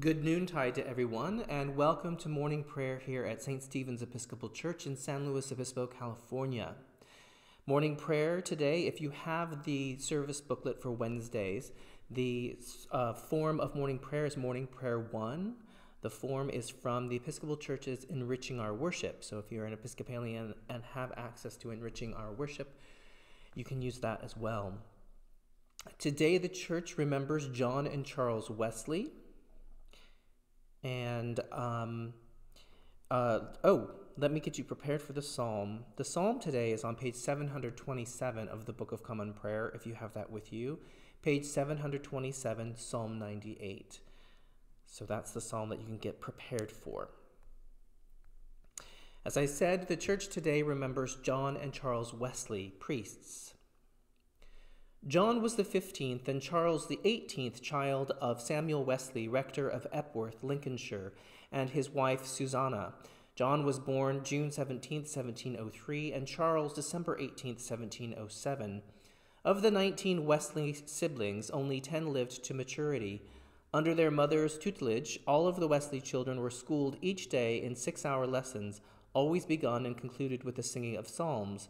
Good noontide to everyone, and welcome to morning prayer here at St. Stephen's Episcopal Church in San Luis Obispo, California. Morning prayer today, if you have the service booklet for Wednesdays, the uh, form of morning prayer is Morning Prayer 1. The form is from the Episcopal Church's Enriching Our Worship. So if you're an Episcopalian and have access to Enriching Our Worship, you can use that as well. Today, the church remembers John and Charles Wesley. And, um, uh, oh, let me get you prepared for the psalm. The psalm today is on page 727 of the Book of Common Prayer, if you have that with you. Page 727, Psalm 98. So that's the psalm that you can get prepared for. As I said, the church today remembers John and Charles Wesley, priests. John was the 15th and Charles the 18th child of Samuel Wesley, rector of Epworth, Lincolnshire, and his wife Susanna. John was born June 17, 1703, and Charles December 18, 1707. Of the 19 Wesley siblings, only 10 lived to maturity. Under their mother's tutelage, all of the Wesley children were schooled each day in six hour lessons, always begun and concluded with the singing of psalms.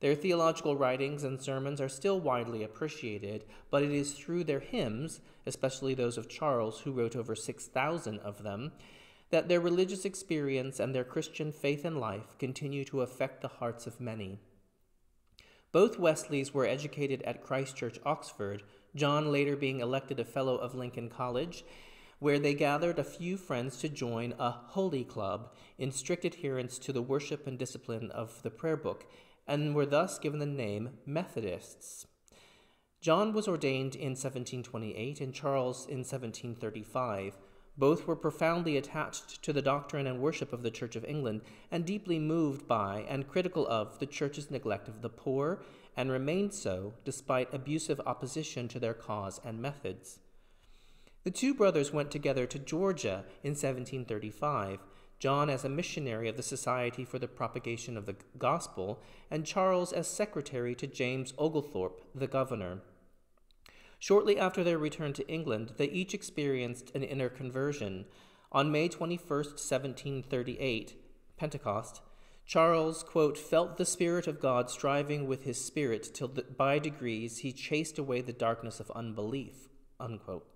Their theological writings and sermons are still widely appreciated, but it is through their hymns, especially those of Charles, who wrote over 6,000 of them, that their religious experience and their Christian faith and life continue to affect the hearts of many. Both Wesleys were educated at Christ Church, Oxford, John later being elected a Fellow of Lincoln College, where they gathered a few friends to join a holy club in strict adherence to the worship and discipline of the prayer book and were thus given the name Methodists. John was ordained in 1728 and Charles in 1735. Both were profoundly attached to the doctrine and worship of the Church of England and deeply moved by and critical of the Church's neglect of the poor, and remained so despite abusive opposition to their cause and methods. The two brothers went together to Georgia in 1735 John as a missionary of the Society for the Propagation of the Gospel, and Charles as secretary to James Oglethorpe, the governor. Shortly after their return to England, they each experienced an inner conversion. On May 21, 1738, Pentecost, Charles, quote, felt the Spirit of God striving with his spirit till that by degrees he chased away the darkness of unbelief, unquote.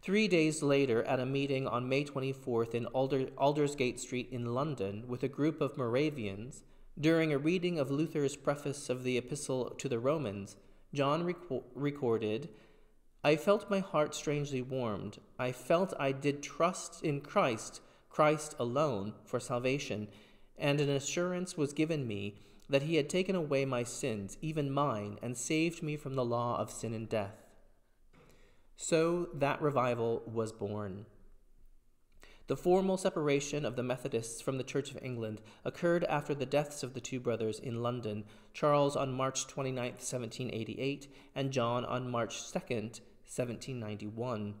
Three days later, at a meeting on May 24th in Alder, Aldersgate Street in London with a group of Moravians, during a reading of Luther's preface of the Epistle to the Romans, John rec- recorded, I felt my heart strangely warmed. I felt I did trust in Christ, Christ alone, for salvation, and an assurance was given me that he had taken away my sins, even mine, and saved me from the law of sin and death. So that revival was born. The formal separation of the Methodists from the Church of England occurred after the deaths of the two brothers in London, Charles on March 29, 1788, and John on March 2, 1791.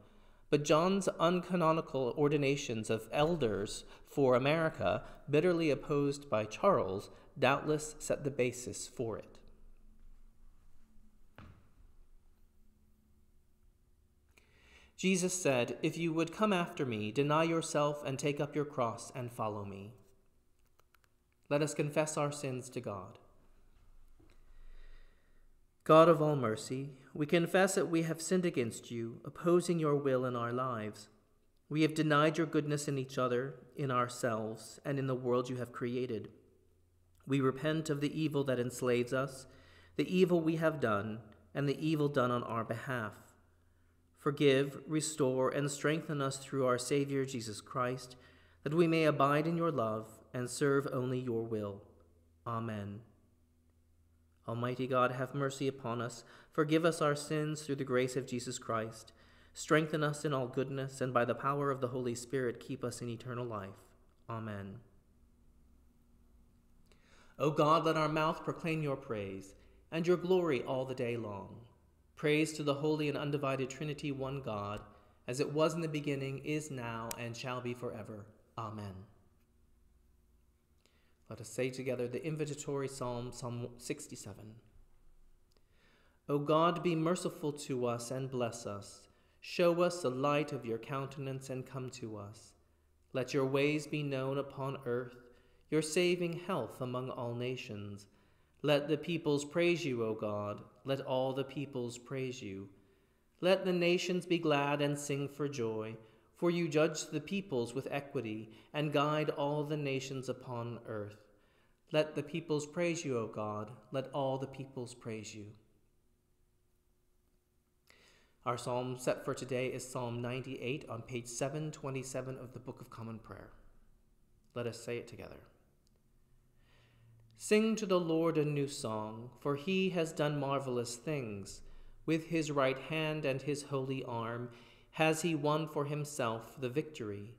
But John's uncanonical ordinations of elders for America, bitterly opposed by Charles, doubtless set the basis for it. Jesus said, If you would come after me, deny yourself and take up your cross and follow me. Let us confess our sins to God. God of all mercy, we confess that we have sinned against you, opposing your will in our lives. We have denied your goodness in each other, in ourselves, and in the world you have created. We repent of the evil that enslaves us, the evil we have done, and the evil done on our behalf. Forgive, restore, and strengthen us through our Savior Jesus Christ, that we may abide in your love and serve only your will. Amen. Almighty God, have mercy upon us, forgive us our sins through the grace of Jesus Christ, strengthen us in all goodness, and by the power of the Holy Spirit keep us in eternal life. Amen. O God, let our mouth proclaim your praise, and your glory all the day long. Praise to the holy and undivided Trinity, one God, as it was in the beginning, is now, and shall be forever. Amen. Let us say together the invitatory psalm, Psalm 67. O God, be merciful to us and bless us. Show us the light of your countenance and come to us. Let your ways be known upon earth, your saving health among all nations. Let the peoples praise you, O God. Let all the peoples praise you. Let the nations be glad and sing for joy, for you judge the peoples with equity and guide all the nations upon earth. Let the peoples praise you, O God. Let all the peoples praise you. Our psalm set for today is Psalm 98 on page 727 of the Book of Common Prayer. Let us say it together. Sing to the Lord a new song, for he has done marvelous things. With his right hand and his holy arm has he won for himself the victory.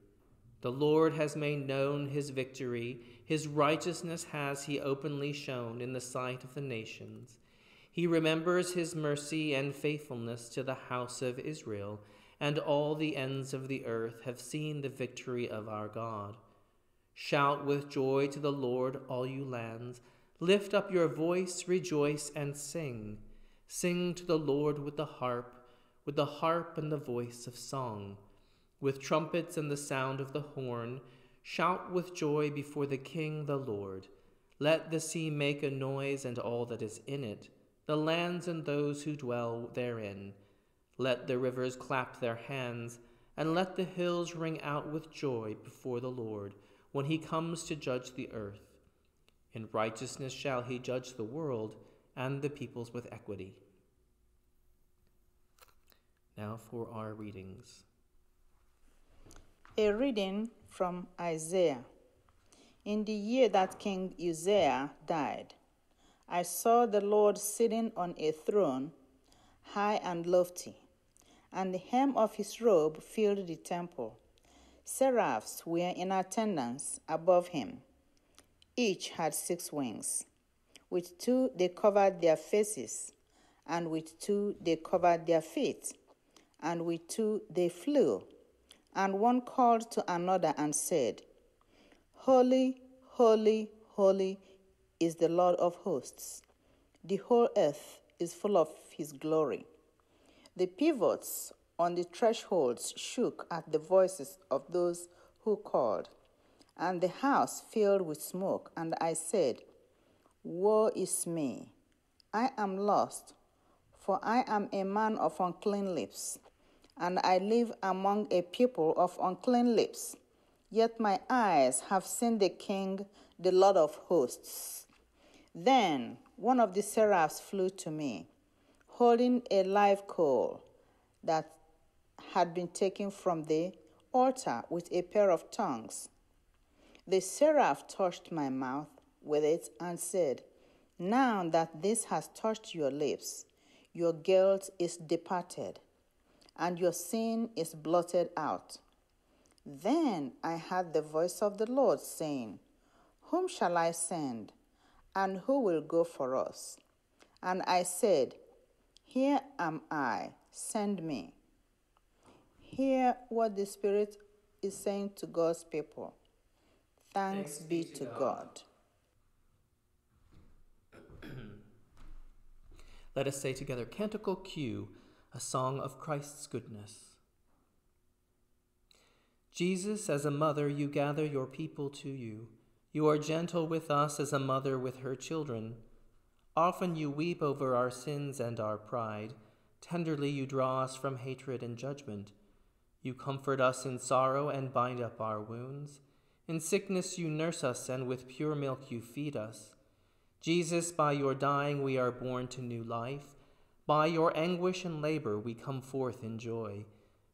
The Lord has made known his victory, his righteousness has he openly shown in the sight of the nations. He remembers his mercy and faithfulness to the house of Israel, and all the ends of the earth have seen the victory of our God. Shout with joy to the Lord, all you lands. Lift up your voice, rejoice, and sing. Sing to the Lord with the harp, with the harp and the voice of song. With trumpets and the sound of the horn, shout with joy before the King, the Lord. Let the sea make a noise and all that is in it the lands and those who dwell therein. Let the rivers clap their hands, and let the hills ring out with joy before the Lord when he comes to judge the earth. In righteousness shall he judge the world and the peoples with equity. Now for our readings. A reading from Isaiah. In the year that King Uzziah died, I saw the Lord sitting on a throne, high and lofty, and the hem of his robe filled the temple. Seraphs were in attendance above him. Each had six wings. With two they covered their faces, and with two they covered their feet, and with two they flew. And one called to another and said, Holy, holy, holy is the Lord of hosts. The whole earth is full of his glory. The pivots on the thresholds shook at the voices of those who called, and the house filled with smoke. And I said, Woe is me! I am lost, for I am a man of unclean lips, and I live among a people of unclean lips. Yet my eyes have seen the King, the Lord of hosts. Then one of the seraphs flew to me, holding a live coal that had been taken from the altar with a pair of tongues. The seraph touched my mouth with it and said, Now that this has touched your lips, your guilt is departed, and your sin is blotted out. Then I heard the voice of the Lord saying, Whom shall I send? and who will go for us? And I said, Here am I, send me. Hear what the Spirit is saying to God's people. Thanks, Thanks be to God. God. Let us say together Canticle Q, a song of Christ's goodness. Jesus, as a mother, you gather your people to you. You are gentle with us as a mother with her children. Often you weep over our sins and our pride. Tenderly you draw us from hatred and judgment. You comfort us in sorrow and bind up our wounds. In sickness you nurse us, and with pure milk you feed us. Jesus, by your dying we are born to new life. By your anguish and labor we come forth in joy.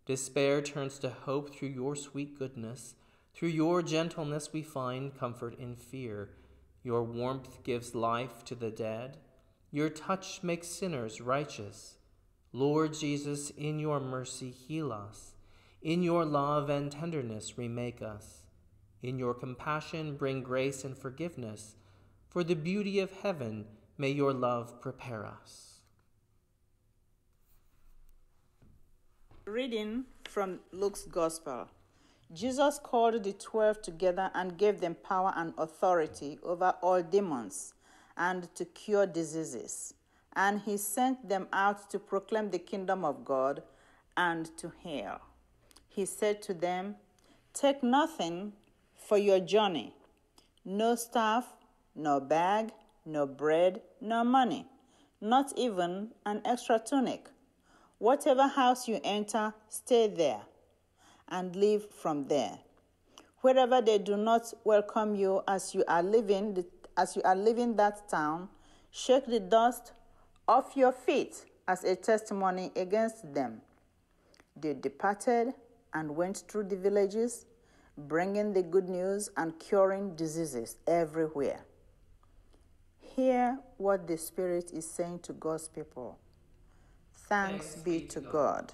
Despair turns to hope through your sweet goodness. Through your gentleness we find comfort in fear. Your warmth gives life to the dead. Your touch makes sinners righteous. Lord Jesus, in your mercy heal us. In your love and tenderness remake us. In your compassion bring grace and forgiveness. For the beauty of heaven may your love prepare us. Reading from Luke's Gospel. Jesus called the twelve together and gave them power and authority over all demons and to cure diseases. And he sent them out to proclaim the kingdom of God and to heal. He said to them, Take nothing for your journey no staff, no bag, no bread, no money, not even an extra tunic. Whatever house you enter, stay there and leave from there. Wherever they do not welcome you as you are leaving, as you are leaving that town, shake the dust off your feet as a testimony against them. They departed and went through the villages, bringing the good news and curing diseases everywhere. Hear what the Spirit is saying to God's people. Thanks, Thanks be to God. God.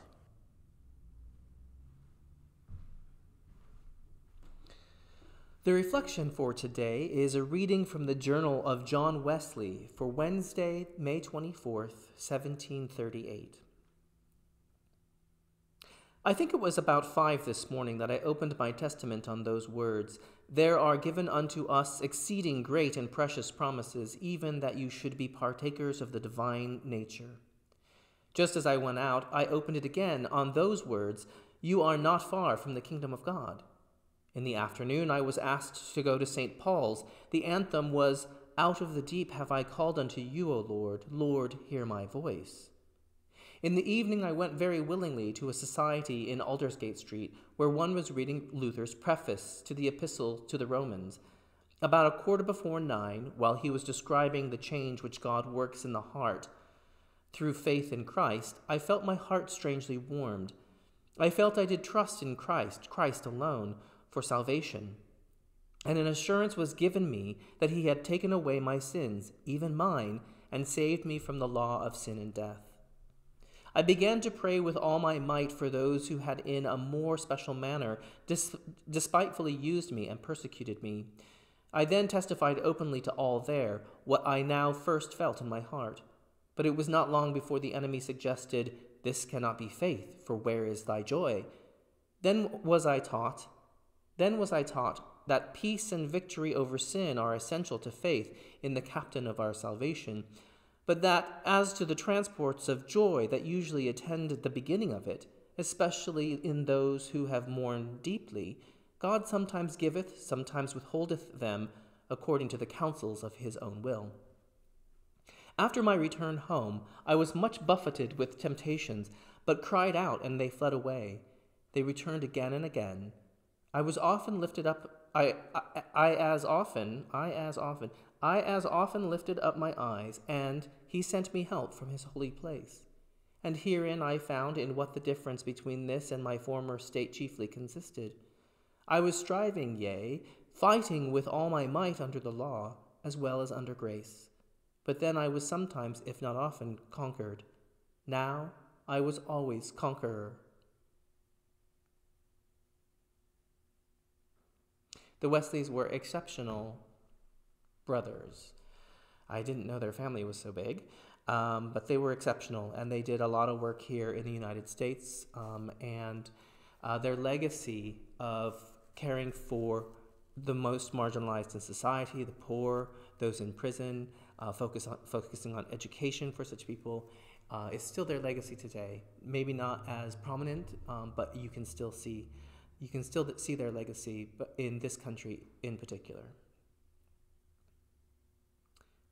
The reflection for today is a reading from the Journal of John Wesley for Wednesday, May 24th, 1738. I think it was about five this morning that I opened my testament on those words There are given unto us exceeding great and precious promises, even that you should be partakers of the divine nature. Just as I went out, I opened it again on those words You are not far from the kingdom of God. In the afternoon, I was asked to go to St. Paul's. The anthem was, Out of the deep have I called unto you, O Lord. Lord, hear my voice. In the evening, I went very willingly to a society in Aldersgate Street, where one was reading Luther's preface to the Epistle to the Romans. About a quarter before nine, while he was describing the change which God works in the heart through faith in Christ, I felt my heart strangely warmed. I felt I did trust in Christ, Christ alone for salvation. And an assurance was given me that he had taken away my sins, even mine, and saved me from the law of sin and death. I began to pray with all my might for those who had in a more special manner dis- despitefully used me and persecuted me. I then testified openly to all there what I now first felt in my heart. But it was not long before the enemy suggested, This cannot be faith, for where is thy joy? Then was I taught then was I taught that peace and victory over sin are essential to faith in the captain of our salvation, but that as to the transports of joy that usually attend the beginning of it, especially in those who have mourned deeply, God sometimes giveth, sometimes withholdeth them, according to the counsels of his own will. After my return home, I was much buffeted with temptations, but cried out, and they fled away. They returned again and again, I was often lifted up, I, I, I as often, I as often, I as often lifted up my eyes, and he sent me help from his holy place. And herein I found in what the difference between this and my former state chiefly consisted. I was striving, yea, fighting with all my might under the law, as well as under grace. But then I was sometimes, if not often, conquered. Now I was always conqueror. The Wesleys were exceptional brothers. I didn't know their family was so big, um, but they were exceptional, and they did a lot of work here in the United States. Um, and uh, their legacy of caring for the most marginalized in society, the poor, those in prison, uh, focus on, focusing on education for such people, uh, is still their legacy today. Maybe not as prominent, um, but you can still see you can still see their legacy but in this country in particular.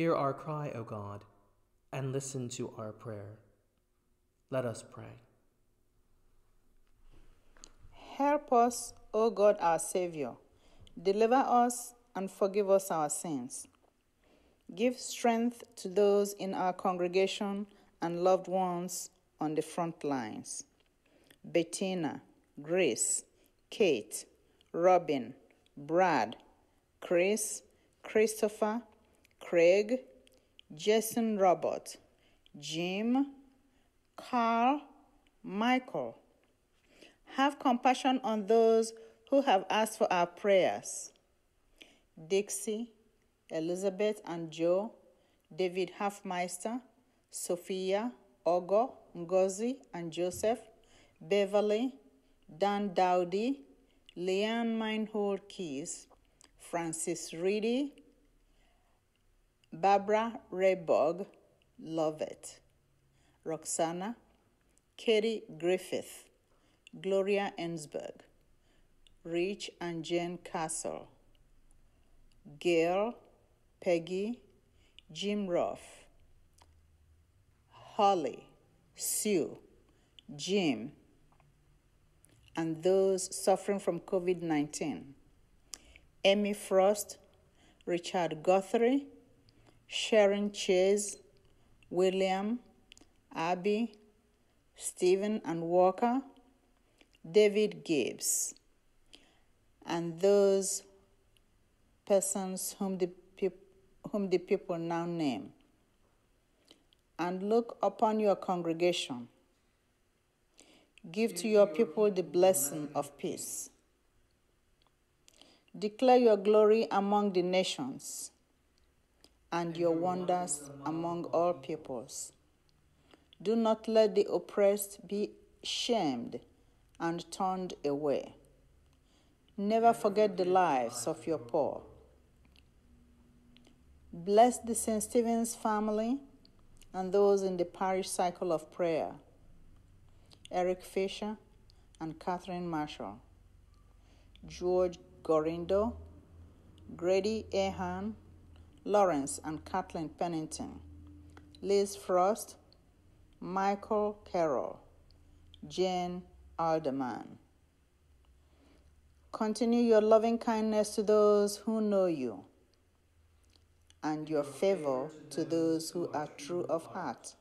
Hear our cry, O God, and listen to our prayer. Let us pray. Help us, O God, our Savior. Deliver us and forgive us our sins. Give strength to those in our congregation and loved ones on the front lines. Bettina, Grace, Kate, Robin, Brad, Chris, Christopher, Craig, Jason Robert, Jim, Carl, Michael. Have compassion on those who have asked for our prayers. Dixie, Elizabeth and Joe, David Hafmeister, Sophia, Ogo, Ngozi and Joseph, Beverly, Dan Dowdy, Leanne Meinhold Keys, Francis Reedy, Barbara Rayburg, Lovett, Roxana, Katie Griffith, Gloria Ensberg, Rich and Jane Castle, Gail, Peggy, Jim Ruff, Holly, Sue, Jim, and those suffering from COVID 19. Amy Frost, Richard Guthrie, Sharon Chase, William, Abby, Stephen and Walker, David Gibbs, and those persons whom the, whom the people now name. And look upon your congregation. Give to your people the blessing of peace. Declare your glory among the nations and your wonders among all peoples. Do not let the oppressed be shamed and turned away. Never forget the lives of your poor. Bless the St. Stephen's family and those in the parish cycle of prayer Eric Fisher and Catherine Marshall, George Gorindo, Grady Ahan, Lawrence and Kathleen Pennington, Liz Frost, Michael Carroll, Jane Alderman. Continue your loving kindness to those who know you, and your favor to those who are true of heart.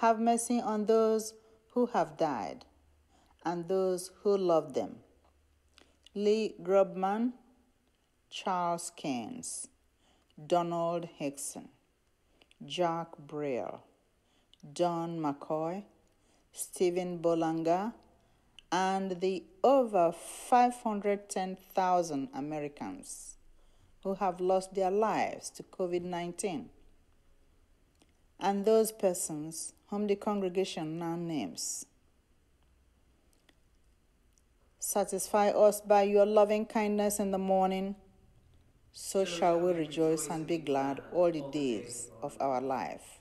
Have mercy on those who have died and those who love them. Lee Grubman, Charles Keynes, Donald Hickson, Jack Brill, Don McCoy, Stephen Bolanga, and the over 510,000 Americans who have lost their lives to COVID 19, and those persons whom the congregation now names. Satisfy us by your loving kindness in the morning, so shall we rejoice and be glad all the days of our life.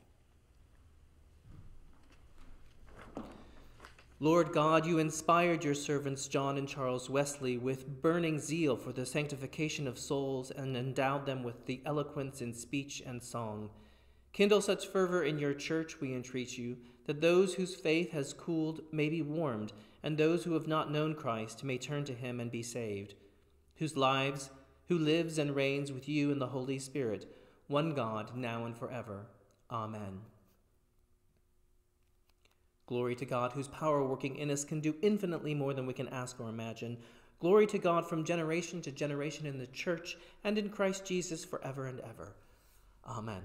Lord God, you inspired your servants John and Charles Wesley with burning zeal for the sanctification of souls and endowed them with the eloquence in speech and song. Kindle such fervor in your church, we entreat you, that those whose faith has cooled may be warmed, and those who have not known Christ may turn to him and be saved, whose lives, who lives and reigns with you in the Holy Spirit, one God, now and forever. Amen. Glory to God, whose power working in us can do infinitely more than we can ask or imagine. Glory to God from generation to generation in the church and in Christ Jesus forever and ever. Amen.